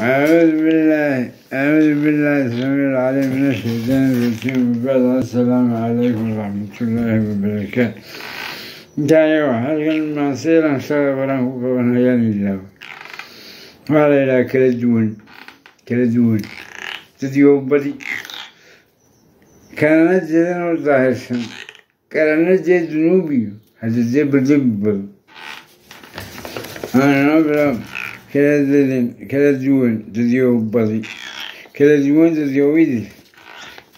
أعوذ بالله أعوذ بالله السميع العليم من الشيطان الرجيم. وبعد السلام عليكم ورحمة الله وبركاته. دعيوا حلقا المعصيرا صبرا وقونا يا الله وعلى إلى كالدول كالدول تديو بدي. كان نجدا والظاهر سن كان نجد ذنوبي. هذا زي بدبل أنا نبرم كلا زين كلا زين جذيو بضي كلا زين جذيو ويدي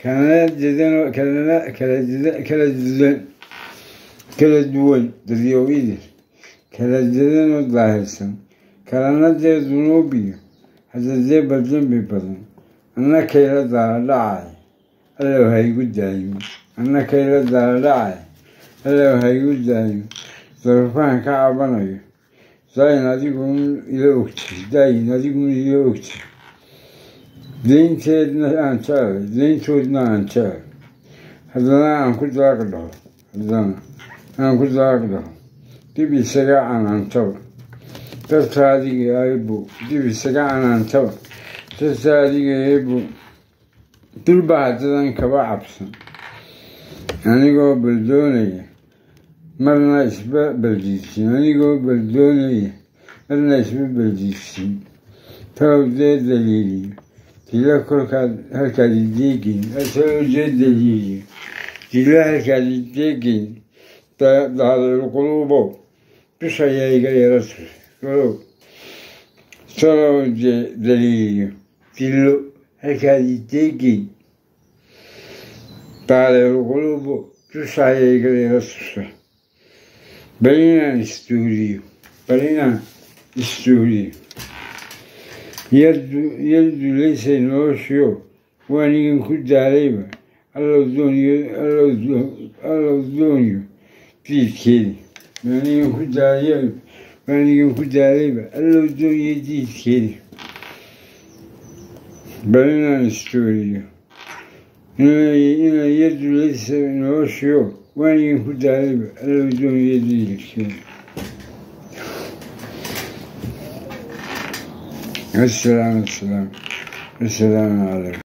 كلا زين كلا كلا كلا زين كلا زين جذيو ويدي كلا زين وظاهرسهم كلا نزين زنوبي هذا زين بزين ببضن أنا كلا زار لعاي ألو هيجو دايم أنا كلا زار لعاي ألو هيجو دايم صرفان كعبنا يو daayin adigun ila adigun ila ogtay daynteedna aan jeclay haddana aan ku ku daaq dhaho dib isaga canaantaba dadka adiga eebo dib isaga canaantaba dadka adiga eebo dulba haddadan kaba cabsan anigoo baldoonaya مرنا شبا بلديسي ماني قول بلدوني مرنا شبا بلديسي تاو زي دليلي تلا كل هكا ديكين اسالو زي دليلي تلا هكا ديكين تا دار القلوب بشا يا يا رسول قلوب سالو زي دليلي تلو هكا ديكين تا دار القلوب بشا يا يا رسول istuuriyo bal inaan istuuriyo yaddu laysay noloshiyo waanigan ku daalayba allow dooniyo allow dooniyo diidkeedi waanigan ku daalayo waanigan ku daalayba allow dooniyo diidkeedi bal inaan istuuriyo inaan yaddu laysay وين يفوت يفد بدون يده الكريم السلام السلام السلام عليكم